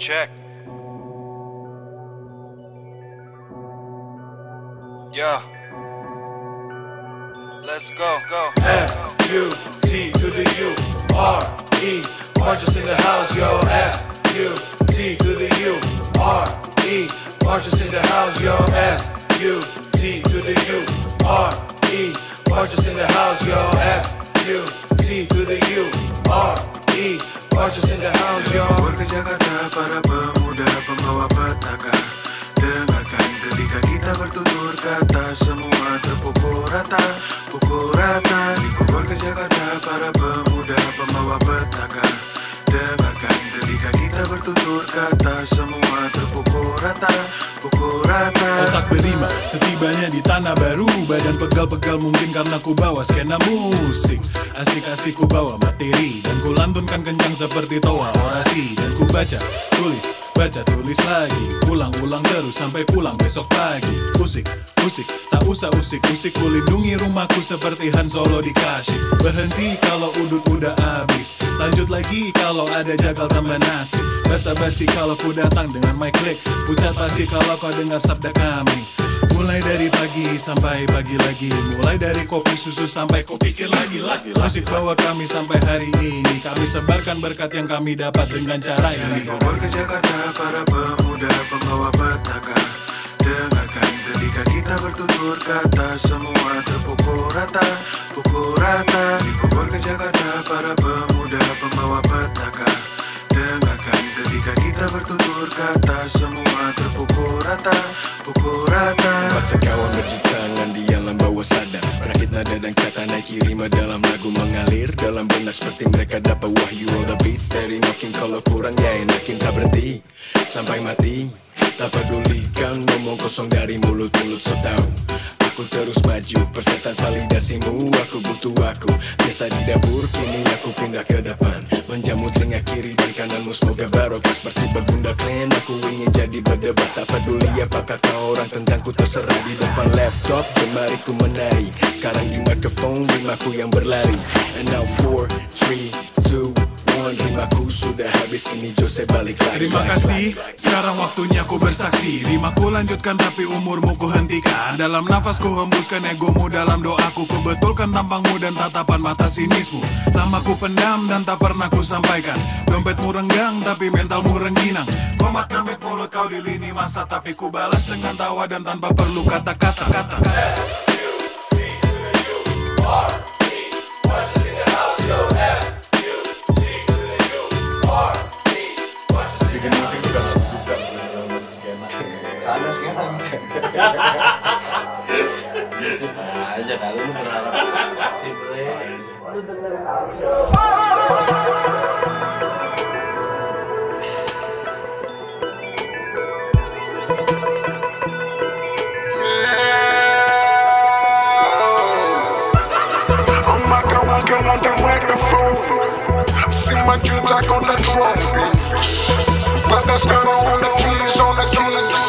Check. Yeah. Let's go. Go. F U C to the U R E. Marches in the house, yo. F U C to the U R E. Marches in the house, yo. F U C to the U R E. Marches in the house, yo. F U C to the U R E. Marches in the house, yo. Warga Jakarta, para pemuda pembawa petaka. Dengarkan ketika kita bertutur kata Semua terpukul rata, pukul rata. Di Bogor ke Jakarta, para pemuda pembawa petaka. Dengarkan ketika kita bertutur kata Semua terpukul rata, pukul rata. Otak berima setibanya di tanah baru. Badan pegal-pegal mungkin karena ku bawa skena musik. Asik-asik ku bawa materi lantunkan kencang seperti toa orasi. Dan ku baca, tulis, baca tulis lagi. Ulang-ulang terus sampai pulang besok pagi. Usik, usik, tak usah usik-usik Ku lindungi rumahku seperti Han Solo di Kashif Berhenti kalau udut udah habis. Lanjut lagi kalau ada jagal tambah nasi Basa-basi kalau ku datang dengan mic click. Pucat pasti kalau kau dengar sabda kami Mulai dari pagi sampai pagi lagi. Mulai dari kopi susu sampai kopi pikir lagi. Lagi Musik bawa kami sampai hari ini. Kami sebarkan berkat yang kami dapat dengan cara Dari ini Bogor ke Jakarta, para pemuda pembawa petaka. Dengarkan ketika kita bertutur kata Semua terpukul rata, pukul rata. Di Bogor ke Jakarta, para pemuda pembawa petaka ketika kita bertutur kata Semua terpukul rata, pukul rata. Paksa kawan berjutangan di alam bawah sadar. Rakit nada dan kata naik rima dalam lagu mengalir. Dalam benak seperti mereka dapat wahyu. All the beats steady knocking kalau kurang ya enakin. Tak berhenti Sampai mati. Tak pedulikan ngomong kosong dari mulut-mulut so tau. Aku terus maju, persetan validasimu. Aku butuh aku, biasa di dapur Kini aku pindah ke depan kananmu Semoga barokah seperti begunda klan Aku ingin jadi berdebat. Tak peduli apa kata orang tentangku terserah Di depan laptop, jemari ku menari. Sekarang di mikrofon, rimaku yang berlari. And now 4, 3, 2, 1 Rimaku sudah habis, kini Jose balik lagi. Terima kasih, sekarang waktunya ku bersaksi. Rimaku lanjutkan tapi umurmu ku hentikan. Dalam nafasku hembuskan egomu dalam doaku. Ku betulkan tampangmu dan tatapan mata sinismu. Namaku pendam dan tak pernah ku sampaikan. Dompetmu renggang tapi mentalmu rengginang. Komat kamit mulut kau di lini masa Tapi ku balas dengan tawa dan tanpa perlu kata-kata. kata. orang aja kali lu berharap sip re lu denger on the microphone. See my drill jack on the drum, bitch. Brothers got on the keys, on the keys.